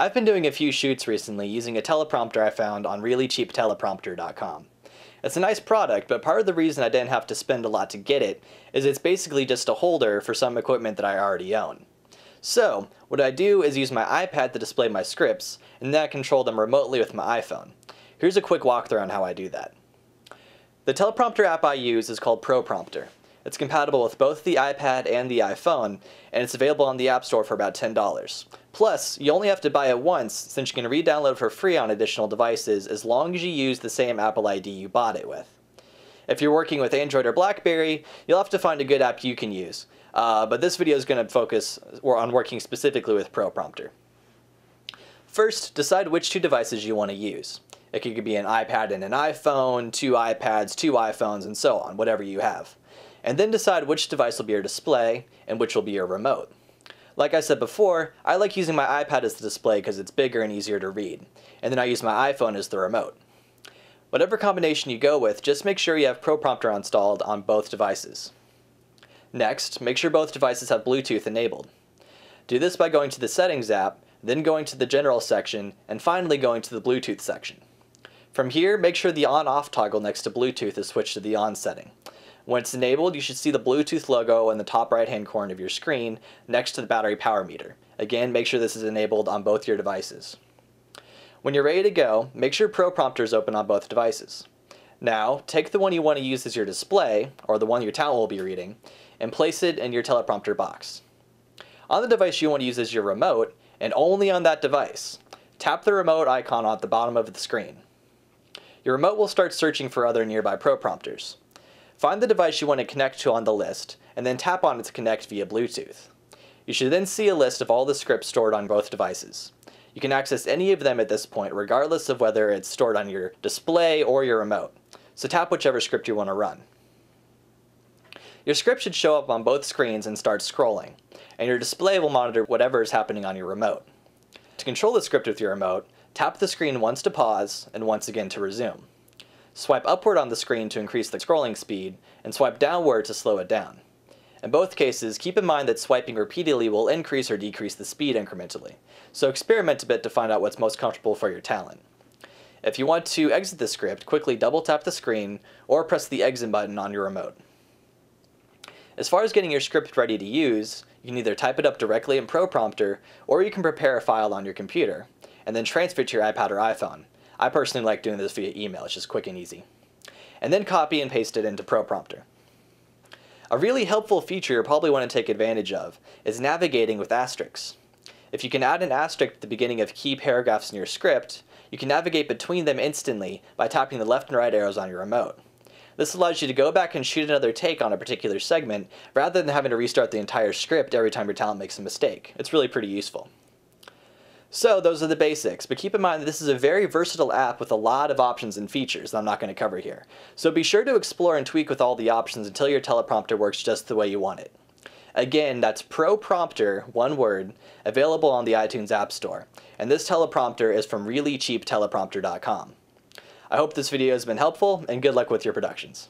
I've been doing a few shoots recently using a teleprompter I found on reallycheapteleprompter.com. It's a nice product, but part of the reason I didn't have to spend a lot to get it is it's basically just a holder for some equipment that I already own. So, what I do is use my iPad to display my scripts, and then I control them remotely with my iPhone. Here's a quick walkthrough on how I do that. The teleprompter app I use is called ProPrompter. It's compatible with both the iPad and the iPhone, and it's available on the App Store for about $10. Plus, you only have to buy it once since you can re-download for free on additional devices as long as you use the same Apple ID you bought it with. If you're working with Android or BlackBerry, you'll have to find a good app you can use. Uh, but this video is going to focus on working specifically with ProPrompter. First, decide which two devices you want to use. It could be an iPad and an iPhone, two iPads, two iPhones, and so on, whatever you have and then decide which device will be your display and which will be your remote. Like I said before, I like using my iPad as the display because it's bigger and easier to read, and then I use my iPhone as the remote. Whatever combination you go with, just make sure you have ProPrompter installed on both devices. Next, make sure both devices have Bluetooth enabled. Do this by going to the Settings app, then going to the General section, and finally going to the Bluetooth section. From here, make sure the on-off toggle next to Bluetooth is switched to the on setting. When it's enabled, you should see the Bluetooth logo in the top right hand corner of your screen next to the battery power meter. Again, make sure this is enabled on both your devices. When you're ready to go, make sure ProPrompter is open on both devices. Now, take the one you want to use as your display, or the one your talent will be reading, and place it in your teleprompter box. On the device you want to use as your remote, and only on that device, tap the remote icon at the bottom of the screen. Your remote will start searching for other nearby ProPrompters. Find the device you want to connect to on the list, and then tap on it to connect via Bluetooth. You should then see a list of all the scripts stored on both devices. You can access any of them at this point, regardless of whether it's stored on your display or your remote. So tap whichever script you want to run. Your script should show up on both screens and start scrolling, and your display will monitor whatever is happening on your remote. To control the script with your remote, tap the screen once to pause and once again to resume. Swipe upward on the screen to increase the scrolling speed, and swipe downward to slow it down. In both cases, keep in mind that swiping repeatedly will increase or decrease the speed incrementally, so experiment a bit to find out what's most comfortable for your talent. If you want to exit the script, quickly double tap the screen or press the exit button on your remote. As far as getting your script ready to use, you can either type it up directly in ProPrompter or you can prepare a file on your computer and then transfer it to your iPad or iPhone. I personally like doing this via email, it's just quick and easy. And then copy and paste it into ProPrompter. A really helpful feature you'll probably want to take advantage of is navigating with asterisks. If you can add an asterisk at the beginning of key paragraphs in your script, you can navigate between them instantly by tapping the left and right arrows on your remote. This allows you to go back and shoot another take on a particular segment, rather than having to restart the entire script every time your talent makes a mistake. It's really pretty useful. So those are the basics, but keep in mind that this is a very versatile app with a lot of options and features that I'm not going to cover here. So be sure to explore and tweak with all the options until your teleprompter works just the way you want it. Again, that's ProPrompter, one word, available on the iTunes App Store. And this teleprompter is from reallycheapteleprompter.com. I hope this video has been helpful, and good luck with your productions.